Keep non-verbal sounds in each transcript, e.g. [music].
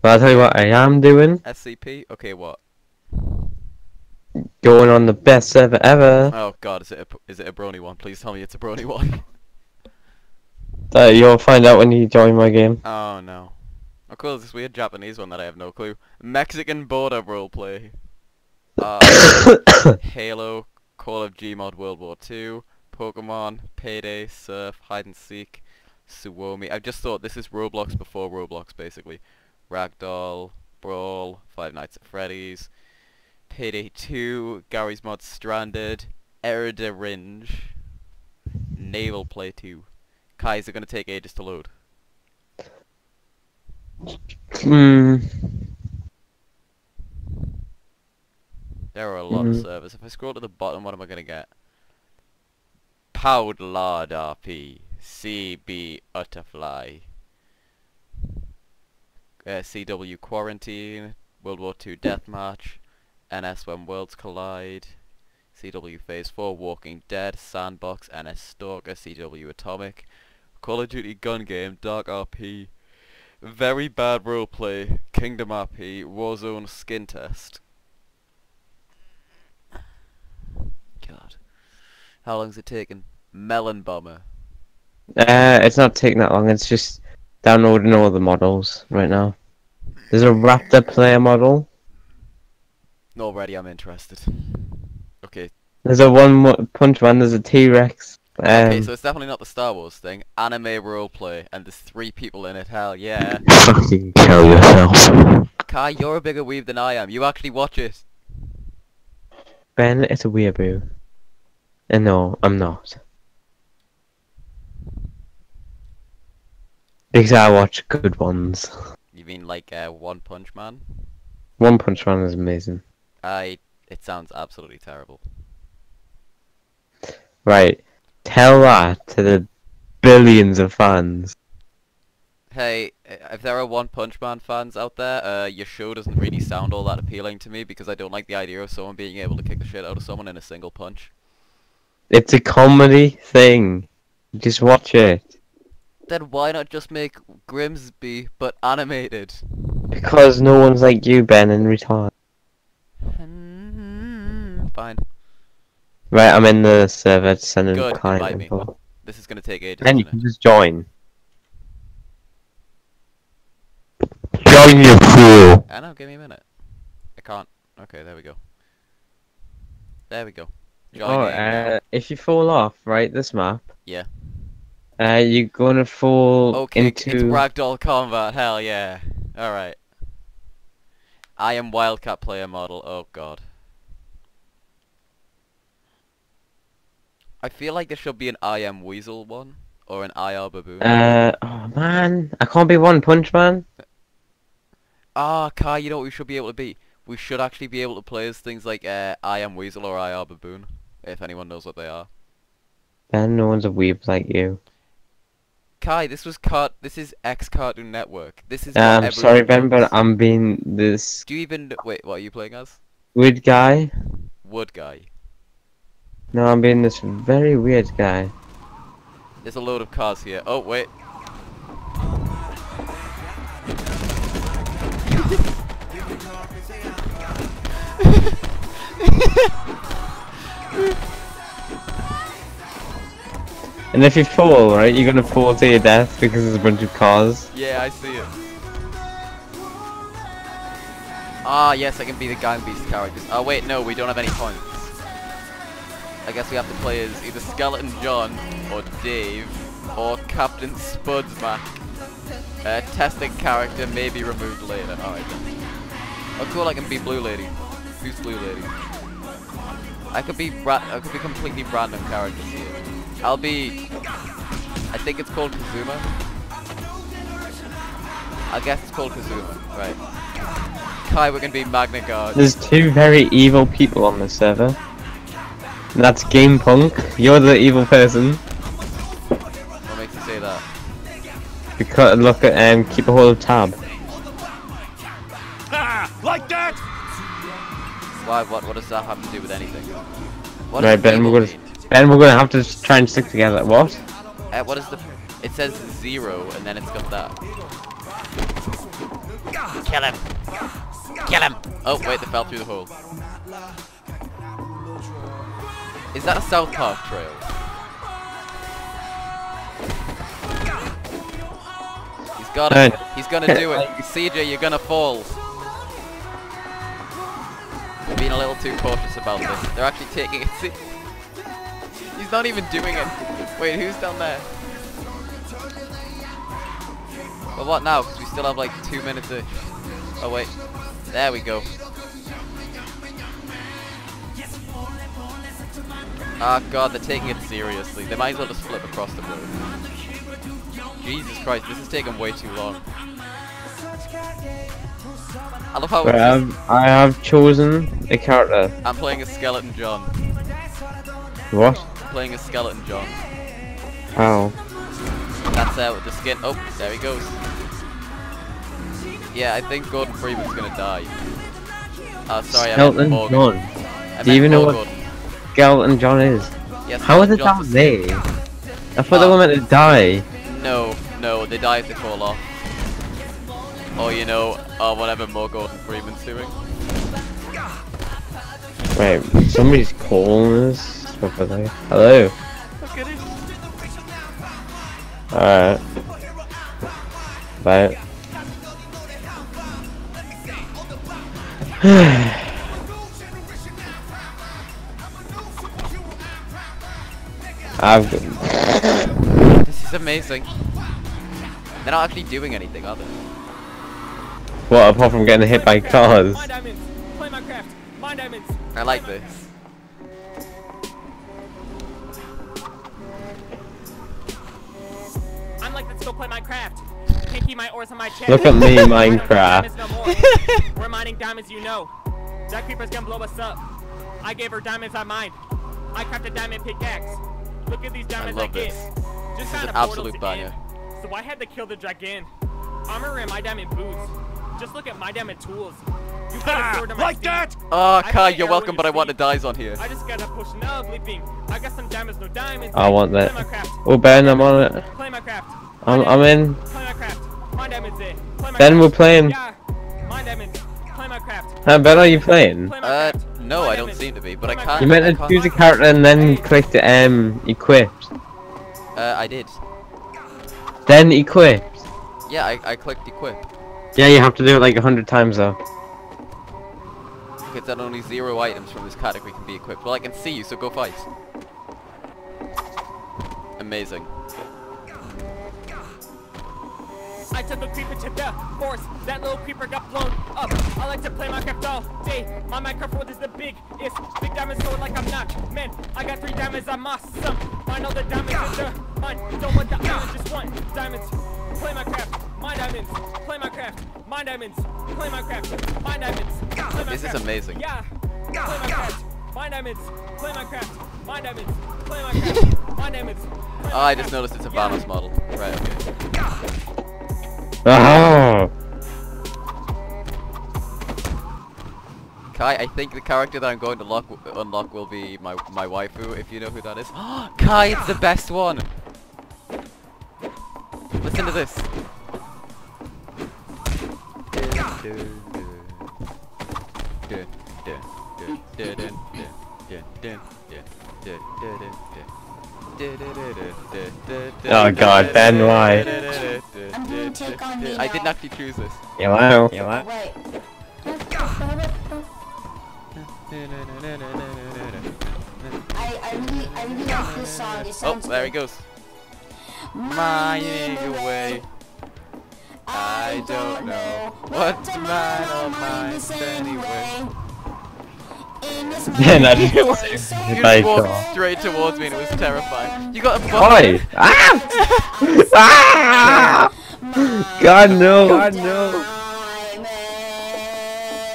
But I'll tell you what I am doing. SCP? Okay, what? Going on the best server ever. Oh god, is it a, is it a brony one? Please tell me it's a brony one. That [laughs] you'll find out when you join my game. oh no. Oh cool, there's this weird Japanese one that I have no clue. Mexican border roleplay. [coughs] Uh, Halo, Call of Gmod World War 2, Pokemon, Payday, Surf, Hide and Seek, Suomi. I just thought this is Roblox before Roblox basically. Ragdoll, Brawl, Five Nights at Freddy's, Payday 2, Garry's Mod Stranded, Erdaringe, Naval Play 2. Kai, is it going to take ages to load? Hmm. There are a lot of Mhm. servers. If I scroll to the bottom, what am I going to get? Powdlard RP, CB Utterfly, uh, CW Quarantine, World War II Deathmatch, NS When Worlds Collide, CW Phase 4 Walking Dead, Sandbox, NS Stalker, CW Atomic, Call of Duty Gun Game, Dark RP, Very Bad Roleplay, Kingdom RP, Warzone Skin Test. God. How long's it taken? Melon Bomber. Uh, it's not taking that long. It's just downloading all the models right now. There's a Raptor player model. Already I'm interested. Okay, There's a one Mo- punch man. There's a T Rex. Um, okay, so it's definitely not the Star Wars thing. Anime roleplay, and there's three people in it, hell yeah. fucking kill yourself. Kai, you're a bigger weeb than I am. You actually watch it. Ben, it's a weeaboo. And no, I'm not. Because I watch good ones. Mean like uh, One Punch Man? One Punch Man is amazing. I. It sounds absolutely terrible. Right, tell that to the billions of fans. Hey, if there are One Punch Man fans out there, uh, your show doesn't really sound all that appealing to me because I don't like the idea of someone being able to kick the shit out of someone in a single punch. It's a comedy thing. Just watch it. Then why not just make Grimsby but animated? Because no one's like you, Ben, and retard. Fine. Right, I'm in the server sending Good, client invite me. info. This is gonna take ages. Then you can it? just join. Join you fool! I know, give me a minute. I can't. Okay, there we go. There we go. Oh, Join in now. uh, if you fall off, right, this map. Yeah. Uh, you're gonna fall Okay, it's into. ragdoll combat. Hell yeah. All right. I am Wildcat player model. Oh god. I feel like there should be an I am Weasel one or an I IR baboon. Uh, oh man, I can't be one punch man. Ah, Kai, you know what we should be able to be? We should actually be able to play as things like uh, I am Weasel or I IR baboon, if anyone knows what they are. Ben, no one's a weeb like you. Kai, this was cart. This is X Cartoon Network. This is. Um, what everyone sorry, Ben, but I'm being this Do you even wait? What are you playing as? weird guy. Wood guy. No, I'm being this very weird guy. There's a load of cars here. Oh wait. [laughs] And if you fall, right, you're gonna fall to your death because there's a bunch of cars. Yeah, I see it. Ah, yes, I can be the Gang Beast characters. Oh wait, no, we don't have any points. I guess we have to play as either Skeleton John or Dave or Captain Spudsmack. Uh, testing character may be removed later. Alright then. Oh cool, I can be Blue Lady. Who's Blue Lady? I could be ra I could be completely random characters here. I'll be I think it's called Kazuma. I guess it's called Kazuma, right. Kai, we're gonna be Magna Guard. There's two very evil people on the server. And that's Game Punk. You're the evil person. What makes you say that? Because look at um, keep a hold of tab. Ah, like that? Why, what, what does that have to do with anything? What Right, Ben, we're gonna mean? Ben, we're gonna have to try and stick together. What? Uh, what is the, it says zero, and then it's got that. Kill him! Kill him! Oh, wait, they fell through the hole. Is that a South Park trail? He's got it. He's gonna do it. [laughs] CJ, you're gonna fall. We're being a little too cautious about this. They're actually taking it. [laughs] He's not even doing it. Wait, who's down there? Well, what now? Because we still have like two minutes. Oh wait, there we go. Ah god, they're taking it seriously. They might as well just flip across the road. Jesus Christ, this is taking way too long. I love how But it's just- I have chosen a character. I'm playing a skeleton John. What? Playing a skeleton John. How? That's out with the skin. Oh, there he goes. Yeah, I think Gordon Freeman's gonna die. Oh, sorry, I meant Skeleton Morgan. John. I Do you even know what-. Skeleton John is. Yes, How are they John's a- there? I thought they Oh. were meant to die. No, no, they die if they fall off. Or you know, or whatever more Gordon Freeman's doing. Wait, somebody's calling us over there. Hello. Look at it. Alright. Bye. [sighs] I've got... This is amazing. They're not actually doing anything, are they? What, apart from getting hit by cars? My diamonds. Play my craft. Diamonds. I like this. Go play Minecraft. Can't keep my ores on my chest. Look at me, I don't need Minecraft. no. We're mining diamonds, you know. That creeper's gonna blow us up. I gave her diamonds I mined. I crafted a diamond pickaxe. Look at these diamonds I, love get. this. Just is found an a portal absolute to banger. end. So I had to kill the dragon. Armor and my diamond boots. Just look at my diamond tools. You put a sword in my like steed. that? Oh, Kai, you're welcome, but I want the dies on here. I just gotta push an ugly thing. I got some diamonds, no diamonds. I want that. Play my craft. Oh, Ben, I'm on it. Play my craft. I'm, I'm in. Play my craft. My diamonds there. Play my Ben, we're playing. Yeah. My diamonds. Play my craft. How Ben, are you playing? Uh, no, I don't seem to be, but I can't. You meant to choose a character and then click the um equipped. Uh, I did. Then equipped. Yeah, I, I clicked equip. Yeah, you have to do it like a hundred times though. Because then only zero items from this category can be equipped. Well, I can see you, so go fight. Amazing. I took a creeper to the forest. That little creeper got blown up. I like to play Minecraft all day. My Minecraft world is the biggest. Big diamond sword like I'm not. Man, I got three diamonds, I'm awesome. Find all the diamonds in the mine. Don't want the island, just want diamonds. Play my craft. My diamonds. Play my craft. My diamonds. Play my craft. My diamonds. Play my This is amazing. Yeah. Play my craft. My diamonds. Play my craft. My diamonds. Play my craft. My diamonds. Play Oh, I just noticed it's a Yeah. Model. Right, okay. Oh, Kai, I think the character that I'm going to lock, unlock will be my my waifu, if you know who that is. Kai, it's the best one! Listen to this. Oh god, Ben, why? I'm gonna take on the, I uh, didn't actually choose this. hello. Hello. Wait. I, I really I really like this song. It Oh, sounds there he good. goes. Mining away. I don't know what to mine or mines anyway. [laughs] In this I mining didn't away, say so You just walked car. straight towards me and it was terrifying. You got a Oi! bump. Ah! [laughs] ah! God no! God no!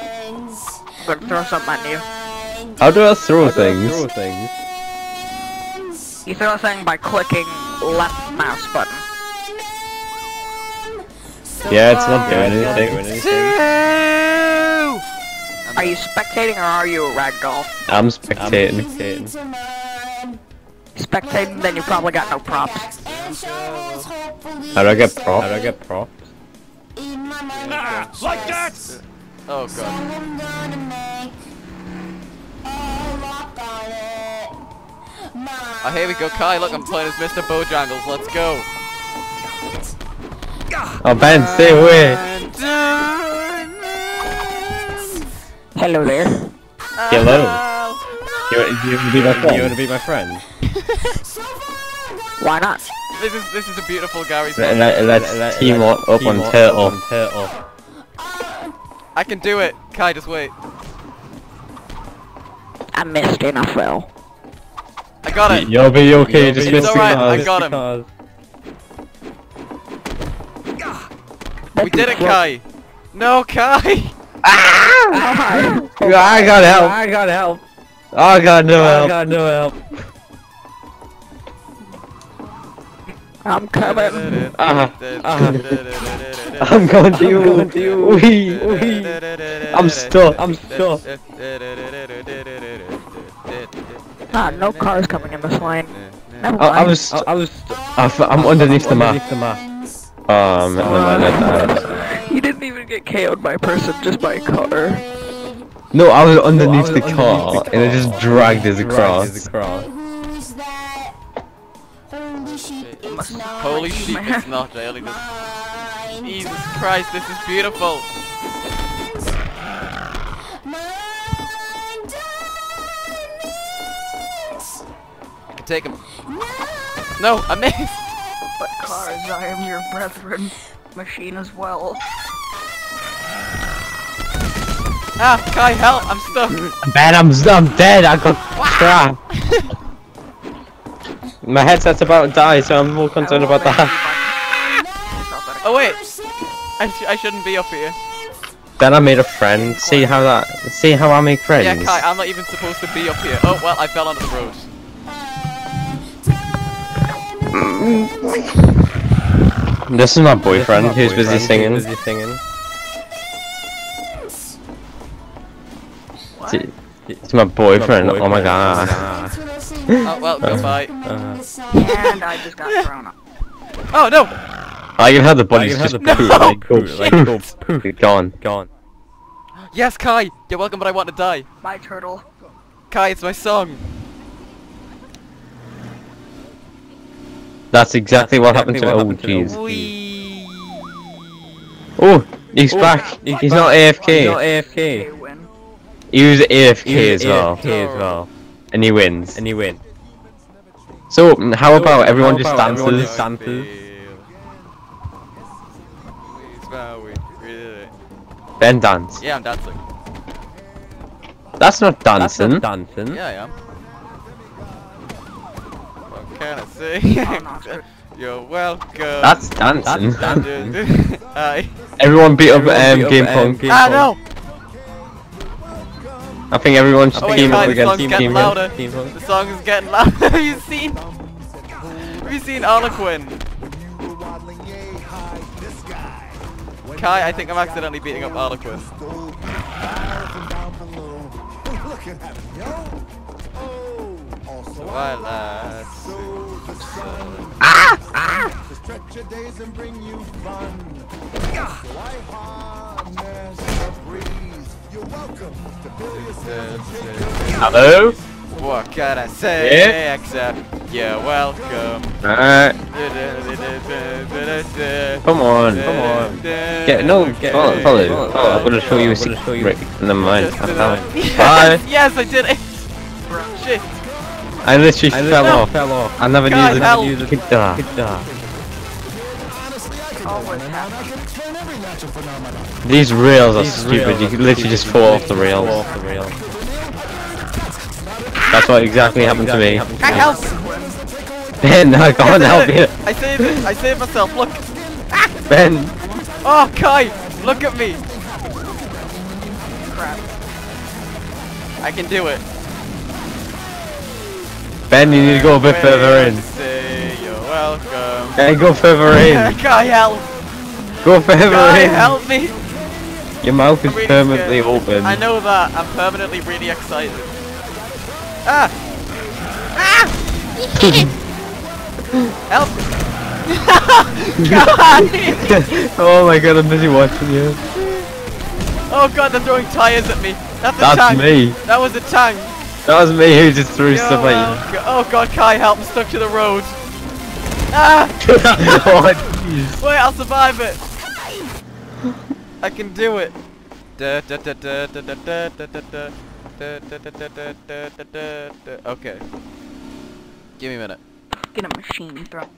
Diamonds. Look, throw something at you. How do I throw things? Throw things. You throw a thing by clicking left mouse button. Yeah, it's not doing anything. Are you spectating or are you a ragdoll? I'm spectating. Spectating, then you probably got no props. How do I get prop? How do I get prop? my Ah, like that! Oh god. I'm gonna make a lock on it. My Oh, here we go, Kai. Look, I'm playing as Mr. Bojangles. Let's go. Oh, Ben, stay away. Hello there. [laughs] Hello. Oh. You, you want to be my friend? You want to be my friend? So far, I got Why not? This is this is a beautiful Garry's. Let, moment. let, let's team up, up on Turtle. Turtle. I can do it. Kai, just wait. I missed enough fell. I got it. You'll be okay, You'll just be miss the It's alright, I cars. got him. We did it, Kai. No, Kai. [laughs] I got help. I got help. I got no help. I got no help. I'm coming. Ah, I'm going to you. I'm going to you. Wee, wee. I'm stuck. I'm stuck. Ah, no cars coming in this lane. Never I, I was. I was. I'm underneath the map. Oh, man, I died. You didn't even get KO'd by a person, just by a car. No, I was underneath the car, and it just dragged us across. Who's that? Holy shit, it's not Holy sheep, it's not really just... Jesus Christ, this is beautiful. Mine diamonds. Take him. No, I missed. But cars, I am your brethren. Machine as well. Ah, Kai, help! I'm stuck. Man, I'm, I'm dead. I got trapped. My headset's about to die, so I'm more concerned about that. Oh wait, I, sh I shouldn't be up here. Then I made a friend. See how that? See how I make friends? Yeah, Kai, I'm not even supposed to be up here. Oh well, I fell onto the road. This is my boyfriend who's busy singing. Busy singing. It's- It's oh my boyfriend. Oh my god. Oh well, eh. goodbye. [laughs] Eh. And I just got thrown up. Oh no! I can have the bodies have just the poof, bodies like go, like go poof, gone, gone. Yes, Kai! You're welcome, but I want to die. My turtle. Kai, it's my song. That's exactly what happened to. Oh jeez. Oh, he's back. He's not AFK. He's not AFK. They win. He was AFK as well, AFK as well. and he wins. And he wins. So mm, how about everyone just dances? Ben dance. Yeah, I'm dancing. That's not dancing. dancing. Yeah, I am. What can I say? No, it's good. You're welcome. That's dancing. [laughs] Hi. Everyone beat up um, Game Pong. Ah, no! I think everyone should Oh wait, team Kai, up the against song's Team getting Team louder. Team The song is getting louder. [laughs] Have you seen? Have you seen Harlequin? Kai, I think I'm accidentally beating up Harlequin. So I last. Stretch your days ah! and ah! bring you fun. So I harness the breeze. You're welcome to fill yourself and take your Hello. What can I say Yeah. except you're welcome? Alright. Come on. Come on. Get no. Follow. Follow. follow. I'm gonna show you a secret. Never mind. Just I did found it. it. Yes, Bye. yes, I did it. Shit. I literally fell off. Fell off. I never God, knew help. the music. Guitar. Always happy. These rails are stupid. You could literally just fall off the rails. That's what exactly happened to me. Kai, help! Ben, [laughs] I can't I [laughs] help did you. I saved it. I saved myself. Look. Ben, Oh, Kai, look at me. Crap. I can do it. Ben, you need to go a bit further in. Say you're welcome. Hey, go further in. [laughs] Kai, help! Go further Kai, in. help me! Your mouth is really permanently scared. open. I know that. I'm permanently really excited. Ah! Ah! [laughs] help! [laughs] oh my god, I'm busy watching you. Oh god, they're throwing tires at me. That's a That's tank. me. That was a tank. That was me who just threw stuff at go- Oh god, Kai, help! I'm stuck to the road. Ah! [laughs] oh. Wait, I'll survive it. I can do it. Okay. Give me a minute. Get a machine, throw.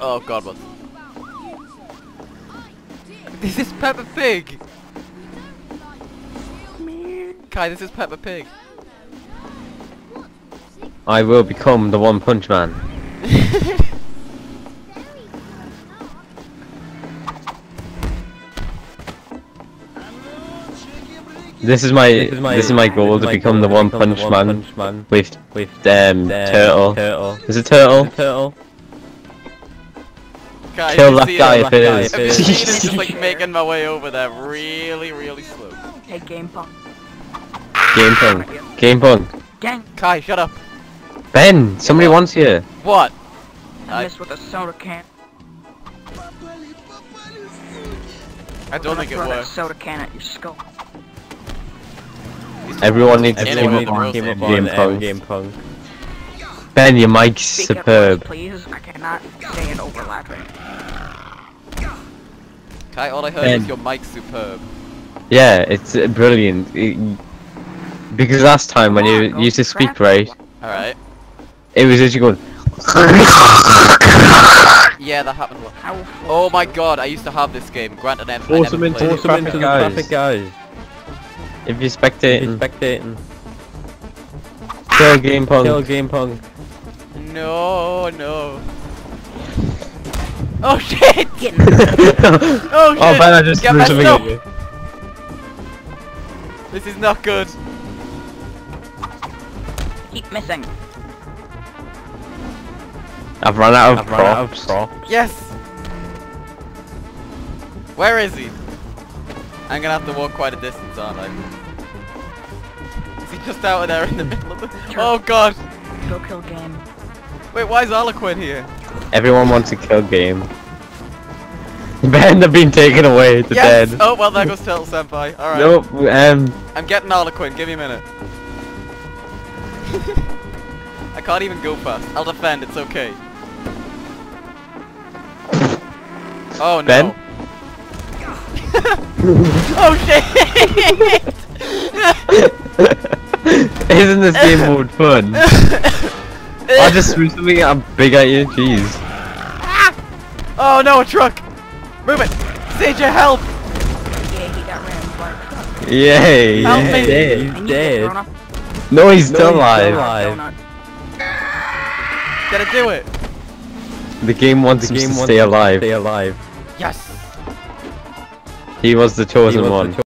Oh god, what? This is Peppa Pig! Kai, this is Peppa Pig. I will become the One Punch Man. This is my this is my, goal to become the One Punch Man, with with um turtle. Turtle. Is it turtle? Turtle. Kai, Kill that see guy if it is. Have you seen it just like making my way over there really, really slow? Hey, game pong. Game pong. Game pong. Gang, Kai, shut up. Ben, somebody wants you. What? I I- missed with a soda can. I don't think it throw works. soda can at your skull. Everyone needs to team up the on game, they pong. Game pong. Ben, your mic's Speak up, superb. please. I cannot stay in overlapping. Kai, all I heard Ben. is your mic's superb. Yeah, it's uh, brilliant. It- because last time when you Come on, used to speak right, Alright. it was just you going. Yeah, that happened. a lot. How Oh my god, I used to have this game. Granted, I never, I Force never into played the it. Force into the Guys. traffic, guys. If you're spectating, Spectating. kill game pong. Kill game pong. No, no. Oh [laughs] shit! getting [laughs] oh, oh shit! oh, Ben, I just Get threw messed something at you. This is not good. keep missing. I've run out of I've run out of props. props. Yes! Where is he? I'm gonna have to walk quite a distance, aren't I? Is he just out of there in the [laughs] middle of the... Oh god! Go kill game. Wait, why is Arlequin here? Everyone wants to kill game. Ben, they've been taken away to Yes! dead. Oh, well, there goes Turtle Senpai. Alright. Nope. Um. I'm getting Arlequin, give me a minute. [laughs] I can't even go fast. I'll defend, it's okay. Oh no. Ben? [laughs] oh shit! [laughs] Isn't this game mode [laughs] fun? I just threw something out big at you. Jeez. Oh no, a truck! Move it! CJ, help! Yeah, he got rammed by a truck. Yay! Help he's me. dead. He's And you get dead. No, he's No, still he's alive. still alive. Gotta do it! The game wants The him game to wants stay to alive. Stay alive. Yes! He was the He chosen was the one. cho-